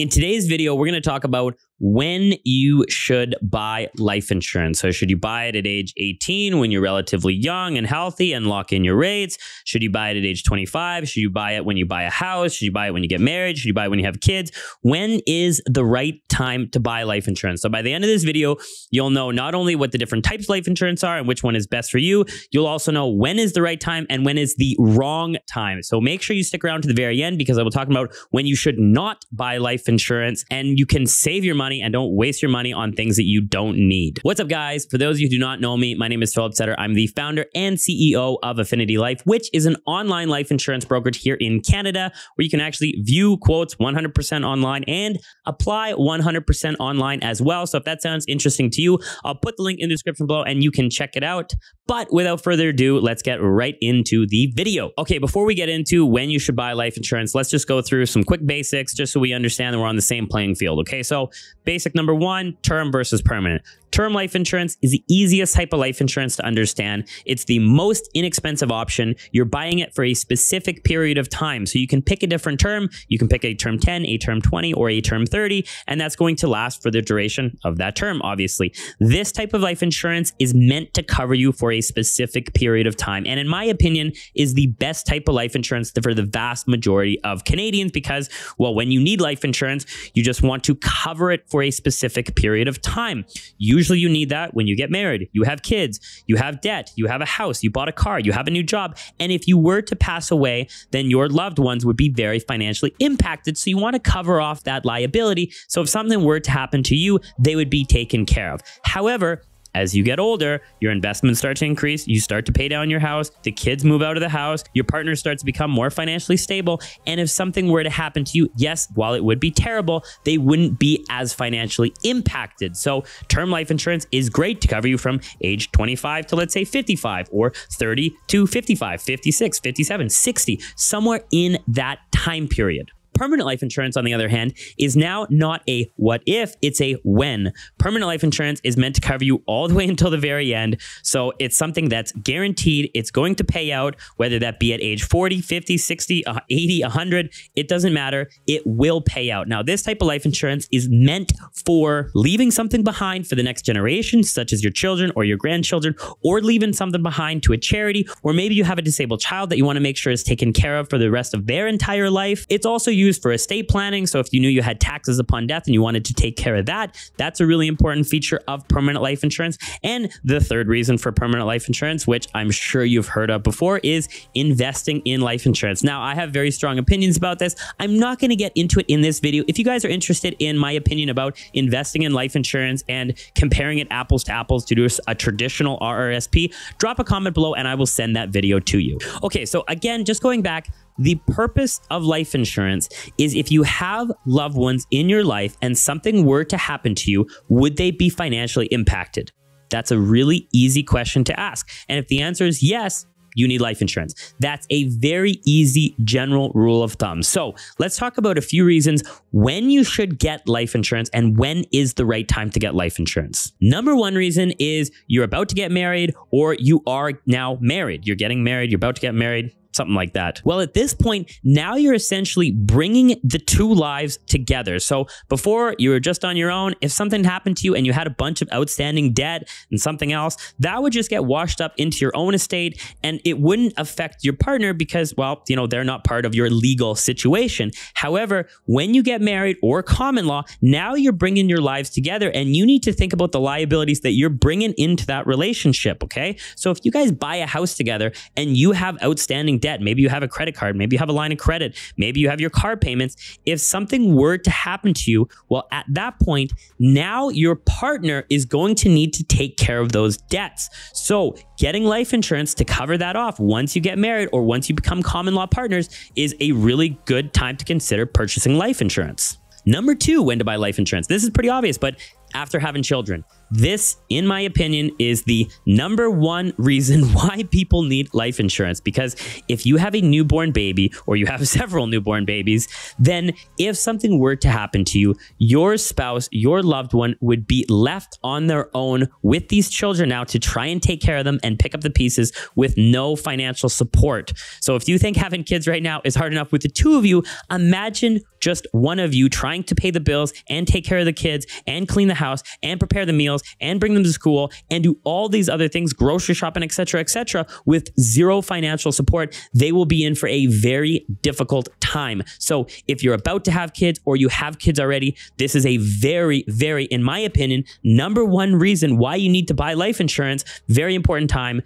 In today's video, we're going to talk about when you should buy life insurance. So, should you buy it at age 18 when you're relatively young and healthy and lock in your rates? Should you buy it at age 25? Should you buy it when you buy a house? Should you buy it when you get married? Should you buy it when you have kids? When is the right time to buy life insurance? So, by the end of this video, you'll know not only what the different types of life insurance are and which one is best for you, you'll also know when is the right time and when is the wrong time. So, make sure you stick around to the very end because I will talk about when you should not buy life insurance and you can save your money money and don't waste your money on things that you don't need. What's up, guys? For those of you who do not know me, my name is Philip Setter. I'm the founder and CEO of Affinity Life, which is an online life insurance brokerage here in Canada where you can actually view quotes 100% online and apply 100% online as well. So if that sounds interesting to you, I'll put the link in the description below and you can check it out. But without further ado, let's get right into the video. Okay, before we get into when you should buy life insurance, let's just go through some quick basics just so we understand that we're on the same playing field. Okay, so Basic number one term versus permanent. Term life insurance is the easiest type of life insurance to understand. It's the most inexpensive option. You're buying it for a specific period of time. So you can pick a different term. You can pick a term 10, a term 20, or a term 30, and that's going to last for the duration of that term, obviously. This type of life insurance is meant to cover you for a specific period of time. And in my opinion, is the best type of life insurance for the vast majority of Canadians because, well, when you need life insurance, you just want to cover it for a specific period of time. Usually you need that when you get married, you have kids, you have debt, you have a house, you bought a car, you have a new job. And if you were to pass away, then your loved ones would be very financially impacted. So you want to cover off that liability. So if something were to happen to you, they would be taken care of. However, as you get older, your investments start to increase, you start to pay down your house, the kids move out of the house, your partner starts to become more financially stable. And if something were to happen to you, yes, while it would be terrible, they wouldn't be as financially impacted. So, term life insurance is great to cover you from age 25 to let's say 55 or 30 to 55, 56, 57, 60, somewhere in that time period. Permanent life insurance, on the other hand, is now not a what if, it's a when. Permanent life insurance is meant to cover you all the way until the very end. So it's something that's guaranteed. It's going to pay out, whether that be at age 40, 50, 60, uh, 80, 100. It doesn't matter. It will pay out. Now, this type of life insurance is meant for leaving something behind for the next generation, such as your children or your grandchildren, or leaving something behind to a charity, or maybe you have a disabled child that you want to make sure is taken care of for the rest of their entire life. It's also used for estate planning. So if you knew you had taxes upon death and you wanted to take care of that, that's a really important feature of permanent life insurance. And the third reason for permanent life insurance, which I'm sure you've heard of before, is investing in life insurance. Now, I have very strong opinions about this. I'm not going to get into it in this video. If you guys are interested in my opinion about investing in life insurance and comparing it apples to apples to do a traditional RRSP, drop a comment below and I will send that video to you. Okay, so again, just going back, the purpose of life insurance is if you have loved ones in your life and something were to happen to you, would they be financially impacted? That's a really easy question to ask. And if the answer is yes, you need life insurance. That's a very easy general rule of thumb. So let's talk about a few reasons when you should get life insurance and when is the right time to get life insurance. Number one reason is you're about to get married or you are now married. You're getting married, you're about to get married something like that. Well, at this point, now you're essentially bringing the two lives together. So before you were just on your own, if something happened to you and you had a bunch of outstanding debt and something else, that would just get washed up into your own estate and it wouldn't affect your partner because, well, you know, they're not part of your legal situation. However, when you get married or common law, now you're bringing your lives together and you need to think about the liabilities that you're bringing into that relationship. Okay. So if you guys buy a house together and you have outstanding debt. Maybe you have a credit card. Maybe you have a line of credit. Maybe you have your car payments. If something were to happen to you, well, at that point, now your partner is going to need to take care of those debts. So getting life insurance to cover that off once you get married or once you become common law partners is a really good time to consider purchasing life insurance. Number two, when to buy life insurance. This is pretty obvious, but after having children. This, in my opinion, is the number one reason why people need life insurance. Because if you have a newborn baby or you have several newborn babies, then if something were to happen to you, your spouse, your loved one would be left on their own with these children now to try and take care of them and pick up the pieces with no financial support. So if you think having kids right now is hard enough with the two of you, imagine just one of you trying to pay the bills and take care of the kids and clean the house and prepare the meals and bring them to school and do all these other things, grocery shopping, etc., etc., with zero financial support, they will be in for a very difficult time. So if you're about to have kids or you have kids already, this is a very, very, in my opinion, number one reason why you need to buy life insurance. Very important time.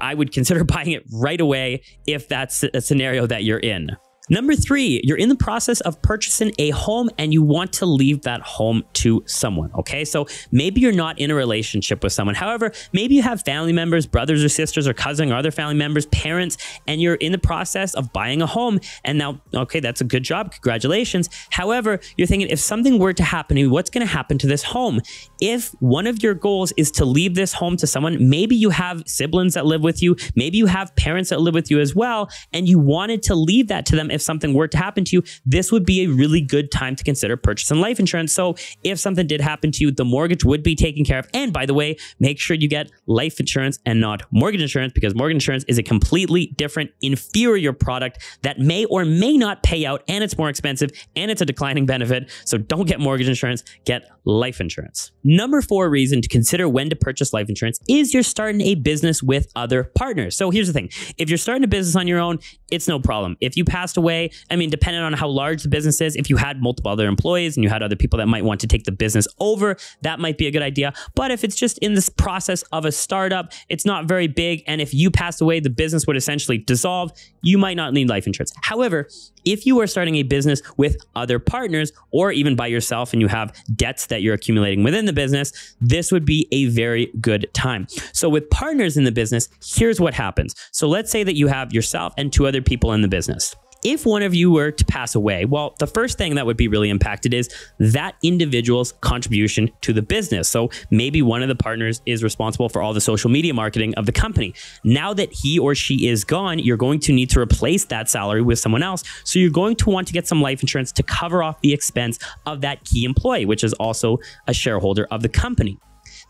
I would consider buying it right away if that's a scenario that you're in. Number three, you're in the process of purchasing a home and you want to leave that home to someone. Okay. So maybe you're not in a relationship with someone. However, maybe you have family members, brothers or sisters or cousins or other family members, parents, and you're in the process of buying a home. And now, okay, that's a good job. Congratulations. However, you're thinking if something were to happen to what's going to happen to this home? If one of your goals is to leave this home to someone, maybe you have siblings that live with you, maybe you have parents that live with you as well, and you wanted to leave that to them if something were to happen to you, this would be a really good time to consider purchasing life insurance. So if something did happen to you, the mortgage would be taken care of. And by the way, make sure you get life insurance and not mortgage insurance because mortgage insurance is a completely different, inferior product that may or may not pay out and it's more expensive and it's a declining benefit. So don't get mortgage insurance, get life insurance. Number four reason to consider when to purchase life insurance is you're starting a business with other partners. So here's the thing. If you're starting a business on your own, it's no problem. If you passed away, I mean, depending on how large the business is, if you had multiple other employees and you had other people that might want to take the business over, that might be a good idea. But if it's just in this process of a startup, it's not very big. And if you passed away, the business would essentially dissolve. You might not need life insurance. However, if you are starting a business with other partners or even by yourself and you have debts that you're accumulating within the business, this would be a very good time. So with partners in the business, here's what happens. So let's say that you have yourself and two other people in the business if one of you were to pass away, well, the first thing that would be really impacted is that individual's contribution to the business. So maybe one of the partners is responsible for all the social media marketing of the company. Now that he or she is gone, you're going to need to replace that salary with someone else. So you're going to want to get some life insurance to cover off the expense of that key employee, which is also a shareholder of the company.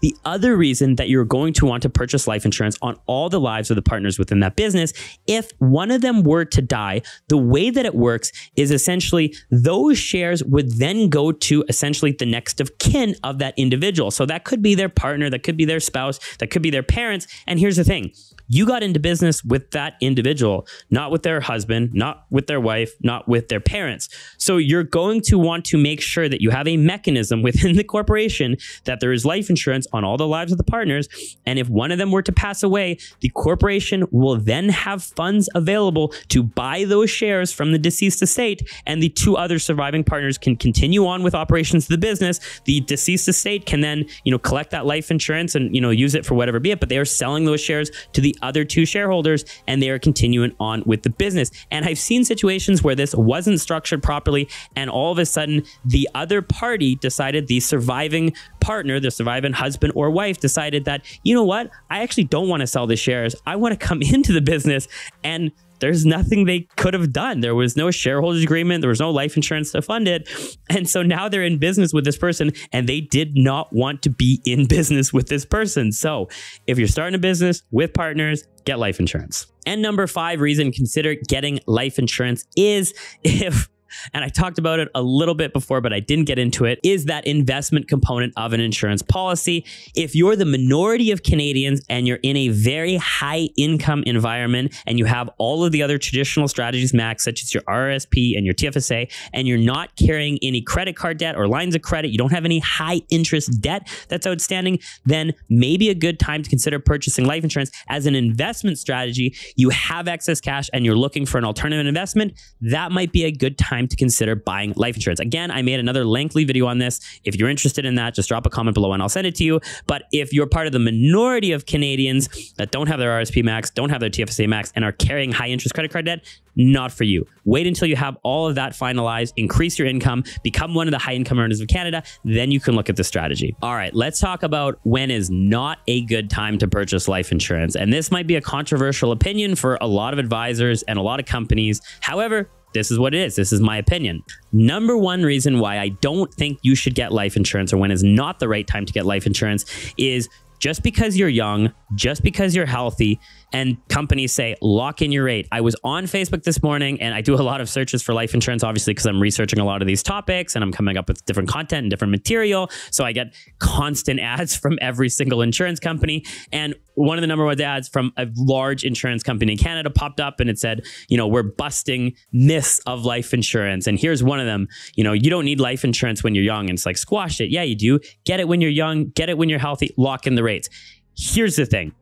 The other reason that you're going to want to purchase life insurance on all the lives of the partners within that business, if one of them were to die, the way that it works is essentially those shares would then go to essentially the next of kin of that individual. So that could be their partner, that could be their spouse, that could be their parents. And here's the thing you got into business with that individual, not with their husband, not with their wife, not with their parents. So you're going to want to make sure that you have a mechanism within the corporation that there is life insurance on all the lives of the partners. And if one of them were to pass away, the corporation will then have funds available to buy those shares from the deceased estate. And the two other surviving partners can continue on with operations of the business. The deceased estate can then, you know, collect that life insurance and, you know, use it for whatever be it. But they are selling those shares to the other two shareholders and they are continuing on with the business. And I've seen situations where this wasn't structured properly and all of a sudden the other party decided the surviving partner, the surviving husband or wife decided that, you know what, I actually don't want to sell the shares. I want to come into the business and there's nothing they could have done. There was no shareholders agreement. There was no life insurance to fund it. And so now they're in business with this person and they did not want to be in business with this person. So if you're starting a business with partners, get life insurance. And number five reason consider getting life insurance is if and I talked about it a little bit before, but I didn't get into it, is that investment component of an insurance policy. If you're the minority of Canadians and you're in a very high income environment and you have all of the other traditional strategies max, such as your RSP and your TFSA, and you're not carrying any credit card debt or lines of credit, you don't have any high interest debt that's outstanding, then maybe a good time to consider purchasing life insurance as an investment strategy. You have excess cash and you're looking for an alternative investment, that might be a good time time to consider buying life insurance. Again, I made another lengthy video on this. If you're interested in that, just drop a comment below and I'll send it to you. But if you're part of the minority of Canadians that don't have their RSP max, don't have their TFSA max, and are carrying high interest credit card debt, not for you. Wait until you have all of that finalized, increase your income, become one of the high income earners of Canada, then you can look at the strategy. All right, let's talk about when is not a good time to purchase life insurance. And this might be a controversial opinion for a lot of advisors and a lot of companies. However, this is what it is. This is my opinion. Number one reason why I don't think you should get life insurance or when is not the right time to get life insurance is just because you're young, just because you're healthy, and companies say lock in your rate. I was on Facebook this morning and I do a lot of searches for life insurance, obviously, because I'm researching a lot of these topics and I'm coming up with different content and different material. So I get constant ads from every single insurance company. And one of the number one ads from a large insurance company in Canada popped up and it said, you know, we're busting myths of life insurance. And here's one of them, you know, you don't need life insurance when you're young. And it's like, squash it. Yeah, you do. Get it when you're young, get it when you're healthy, lock in the rates. Here's the thing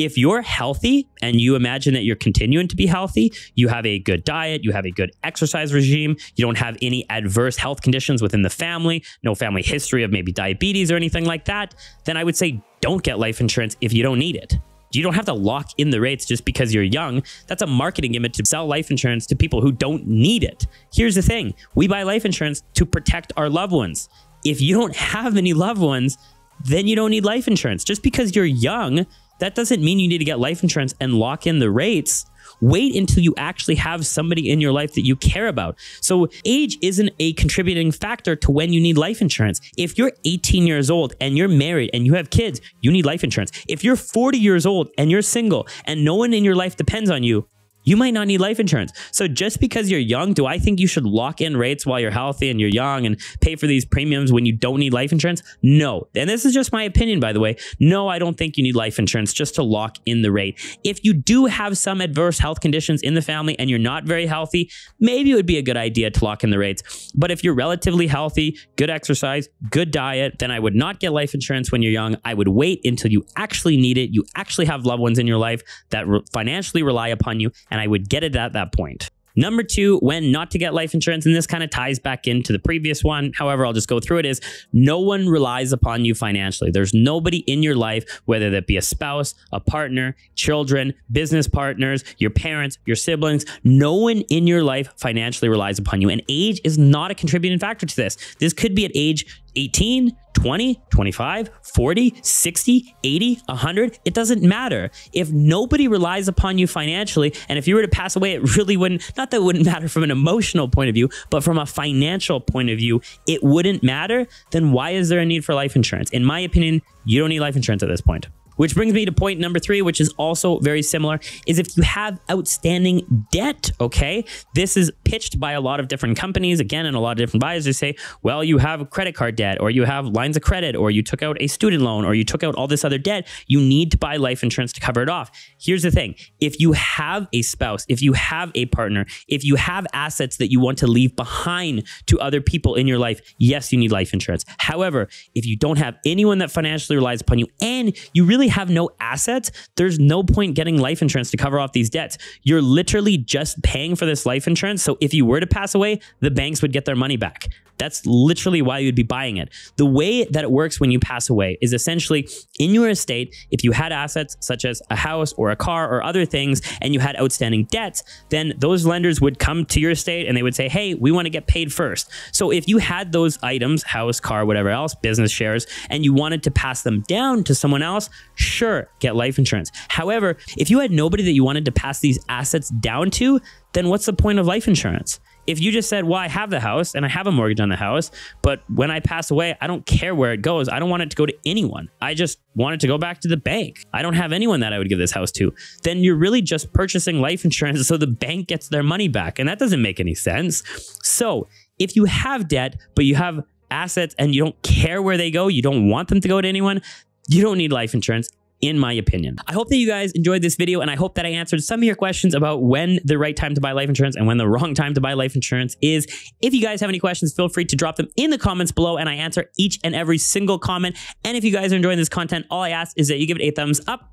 if you're healthy and you imagine that you're continuing to be healthy, you have a good diet, you have a good exercise regime, you don't have any adverse health conditions within the family, no family history of maybe diabetes or anything like that, then I would say don't get life insurance if you don't need it. You don't have to lock in the rates just because you're young. That's a marketing gimmick to sell life insurance to people who don't need it. Here's the thing we buy life insurance to protect our loved ones. If you don't have any loved ones, then you don't need life insurance. Just because you're young that doesn't mean you need to get life insurance and lock in the rates. Wait until you actually have somebody in your life that you care about. So, age isn't a contributing factor to when you need life insurance. If you're 18 years old and you're married and you have kids, you need life insurance. If you're 40 years old and you're single and no one in your life depends on you, you might not need life insurance. So just because you're young, do I think you should lock in rates while you're healthy and you're young and pay for these premiums when you don't need life insurance? No. And this is just my opinion, by the way. No, I don't think you need life insurance just to lock in the rate. If you do have some adverse health conditions in the family and you're not very healthy, maybe it would be a good idea to lock in the rates. But if you're relatively healthy, good exercise, good diet, then I would not get life insurance when you're young. I would wait until you actually need it. You actually have loved ones in your life that financially rely upon you and I would get it at that point. Number two, when not to get life insurance, and this kind of ties back into the previous one. However, I'll just go through it is no one relies upon you financially. There's nobody in your life, whether that be a spouse, a partner, children, business partners, your parents, your siblings, no one in your life financially relies upon you. And age is not a contributing factor to this. This could be at age 18, 20, 25, 40, 60, 80, 100, it doesn't matter. If nobody relies upon you financially, and if you were to pass away, it really wouldn't, not that it wouldn't matter from an emotional point of view, but from a financial point of view, it wouldn't matter, then why is there a need for life insurance? In my opinion, you don't need life insurance at this point. Which brings me to point number three, which is also very similar, is if you have outstanding debt, okay? This is pitched by a lot of different companies, again, and a lot of different buyers. They say, well, you have credit card debt, or you have lines of credit, or you took out a student loan, or you took out all this other debt. You need to buy life insurance to cover it off. Here's the thing. If you have a spouse, if you have a partner, if you have assets that you want to leave behind to other people in your life, yes, you need life insurance. However, if you don't have anyone that financially relies upon you and you really have no assets, there's no point getting life insurance to cover off these debts. You're literally just paying for this life insurance. So if you were to pass away, the banks would get their money back. That's literally why you'd be buying it. The way that it works when you pass away is essentially in your estate, if you had assets such as a house or a car or other things, and you had outstanding debts, then those lenders would come to your estate and they would say, hey, we want to get paid first. So if you had those items, house, car, whatever else, business shares, and you wanted to pass them down to someone else, sure, get life insurance. However, if you had nobody that you wanted to pass these assets down to, then what's the point of life insurance? If you just said, well, I have the house and I have a mortgage on the house, but when I pass away, I don't care where it goes. I don't want it to go to anyone. I just want it to go back to the bank. I don't have anyone that I would give this house to. Then you're really just purchasing life insurance so the bank gets their money back. And that doesn't make any sense. So if you have debt, but you have assets and you don't care where they go, you don't want them to go to anyone, you don't need life insurance in my opinion. I hope that you guys enjoyed this video and I hope that I answered some of your questions about when the right time to buy life insurance and when the wrong time to buy life insurance is. If you guys have any questions, feel free to drop them in the comments below and I answer each and every single comment. And if you guys are enjoying this content, all I ask is that you give it a thumbs up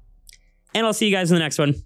and I'll see you guys in the next one.